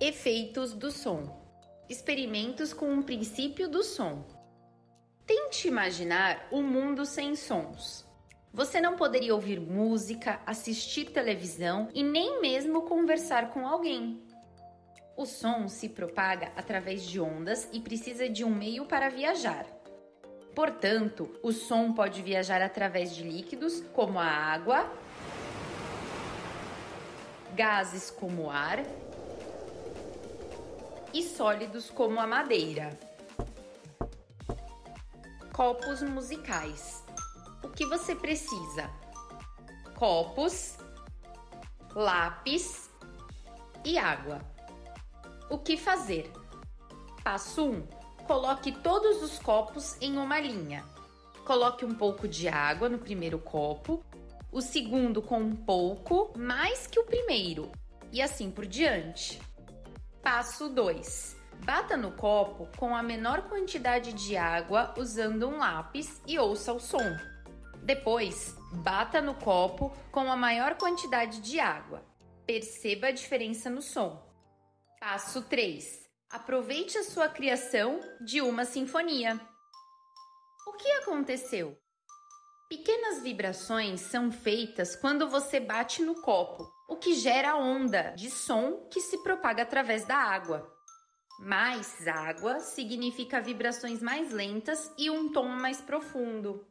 Efeitos do som. Experimentos com o princípio do som. Tente imaginar um mundo sem sons. Você não poderia ouvir música, assistir televisão e nem mesmo conversar com alguém. O som se propaga através de ondas e precisa de um meio para viajar. Portanto, o som pode viajar através de líquidos como a água, gases como o ar e sólidos como a madeira. Copos musicais. O que você precisa? Copos, lápis e água. O que fazer? Passo 1. Coloque todos os copos em uma linha. Coloque um pouco de água no primeiro copo, o segundo com um pouco mais que o primeiro, e assim por diante. Passo 2. Bata no copo com a menor quantidade de água usando um lápis e ouça o som. Depois, bata no copo com a maior quantidade de água. Perceba a diferença no som. Passo 3. Aproveite a sua criação de uma sinfonia. O que aconteceu? Pequenas vibrações são feitas quando você bate no copo, o que gera onda de som que se propaga através da água. Mais água significa vibrações mais lentas e um tom mais profundo.